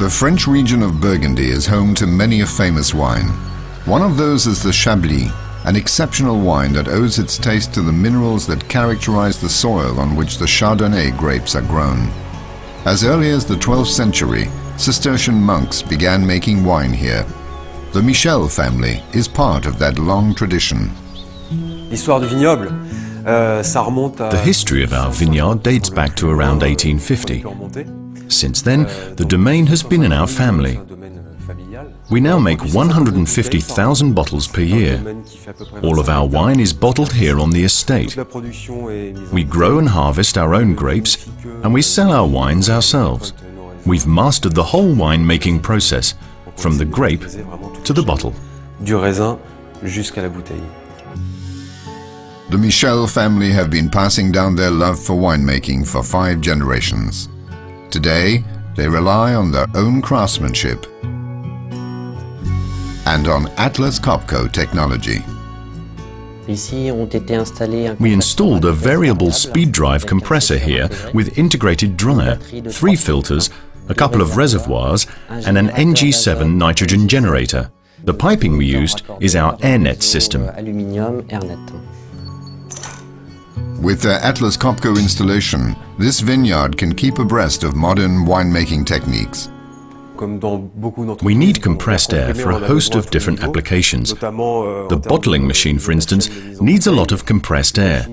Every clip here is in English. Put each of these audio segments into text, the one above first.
The French region of Burgundy is home to many a famous wine. One of those is the Chablis, an exceptional wine that owes its taste to the minerals that characterize the soil on which the Chardonnay grapes are grown. As early as the 12th century, Cistercian monks began making wine here. The Michel family is part of that long tradition. L'histoire du vignoble, euh, ça remonte à... The history of our vineyard dates back to around 1850. Since then, the domain has been in our family. We now make 150,000 bottles per year. All of our wine is bottled here on the estate. We grow and harvest our own grapes and we sell our wines ourselves. We've mastered the whole wine-making process, from the grape to the bottle. Du raisin jusqu'à la bouteille. The Michel family have been passing down their love for winemaking for five generations. Today, they rely on their own craftsmanship and on Atlas Copco technology. We installed a variable speed drive compressor here with integrated dryer, three filters, a couple of reservoirs and an NG7 nitrogen generator. The piping we used is our AirNet system. With their Atlas Copco installation, this vineyard can keep abreast of modern winemaking techniques. We need compressed air for a host of different applications. The bottling machine, for instance, needs a lot of compressed air.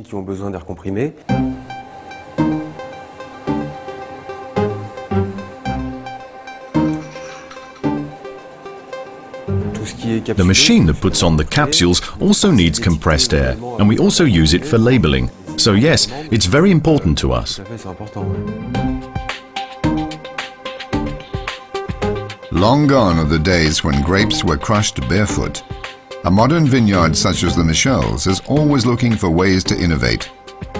The machine that puts on the capsules also needs compressed air, and we also use it for labeling. So yes, it's very important to us. Long gone are the days when grapes were crushed barefoot. A modern vineyard such as the Michels is always looking for ways to innovate.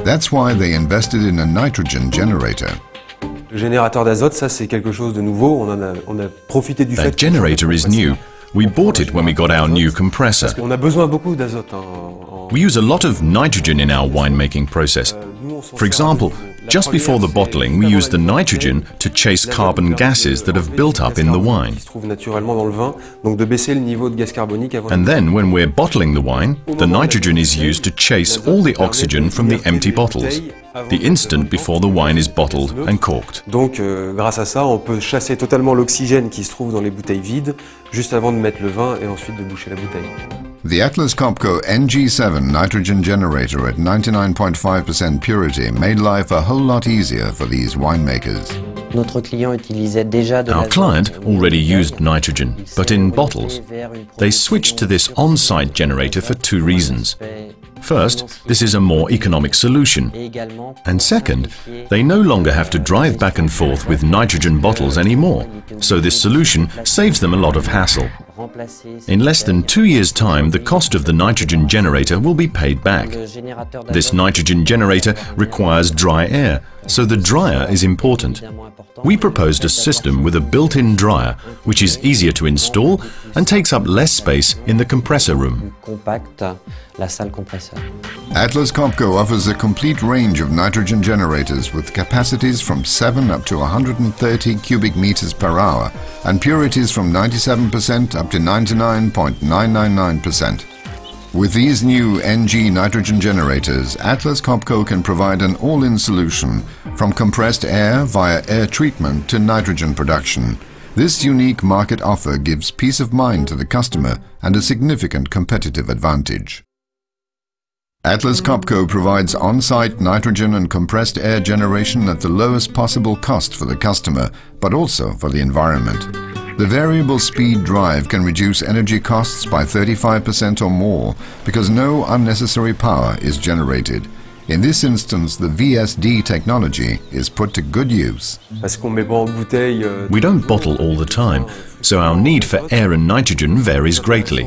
That's why they invested in a nitrogen generator. Le générateur d'azote, ça c'est quelque chose de nouveau. On, a, on a profité du that generator is new. We bought it when we got our new compressor. On a besoin beaucoup d'azote. We use a lot of nitrogen in our winemaking process. For example, just before the bottling, we use the nitrogen to chase carbon gases that have built up in the wine. And then, when we're bottling the wine, the nitrogen is used to chase all the oxygen from the empty bottles, the instant before the wine is bottled and corked. Donc, euh, grâce à ça, on peut chasser totalement l'oxygène qui se trouve dans les bouteilles vides, juste avant de mettre le vin et ensuite de boucher la bouteille. The Atlas Copco NG7 nitrogen generator at 99.5% purity made life a whole lot easier for these winemakers. Our client already used nitrogen, but in bottles. They switched to this on-site generator for two reasons. First, this is a more economic solution. And second, they no longer have to drive back and forth with nitrogen bottles anymore, so this solution saves them a lot of hassle. In less than two years' time, the cost of the nitrogen generator will be paid back. This nitrogen generator requires dry air, so the dryer is important. We proposed a system with a built-in dryer, which is easier to install and takes up less space in the compressor room. Atlas Copco offers a complete range of nitrogen generators with capacities from 7 up to 130 cubic meters per hour and purities from 97% up to 99.999%. With these new NG nitrogen generators, Atlas Copco can provide an all-in solution from compressed air via air treatment to nitrogen production. This unique market offer gives peace of mind to the customer and a significant competitive advantage. Atlas Copco provides on-site nitrogen and compressed air generation at the lowest possible cost for the customer, but also for the environment. The variable speed drive can reduce energy costs by 35% or more because no unnecessary power is generated. In this instance, the VSD technology is put to good use. euh, We don't bottle all the time, so our need for air and nitrogen varies greatly.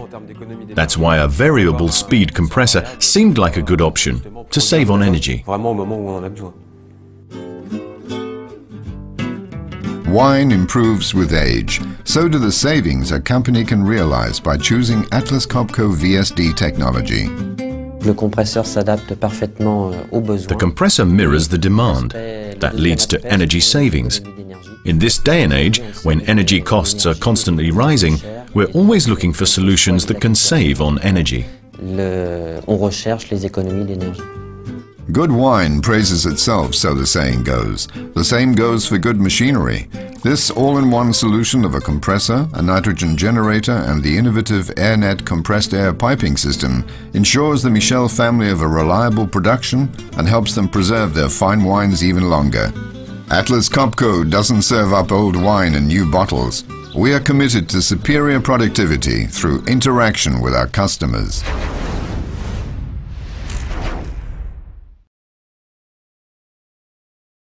That's why a variable speed compressor seemed like a good option to save on energy. Vraiment au moment où on en a besoin. Wine improves with age. So do the savings a company can realize by choosing Atlas Copco VSD technology. Le compresseur s'adapte parfaitement euh, aux besoins. The compressor mirrors the demand. That leads to energy savings. In this day and age, when energy costs are constantly rising, we're always looking for solutions that can save on energy. Le- on recherche les économies d'énergie. Good wine praises itself, so the saying goes. The same goes for good machinery. This all-in-one solution of a compressor, a nitrogen generator and the innovative AirNet compressed air piping system ensures the Michel family of a reliable production and helps them preserve their fine wines even longer. Atlas Copco doesn't serve up old wine in new bottles. We are committed to superior productivity through interaction with our customers.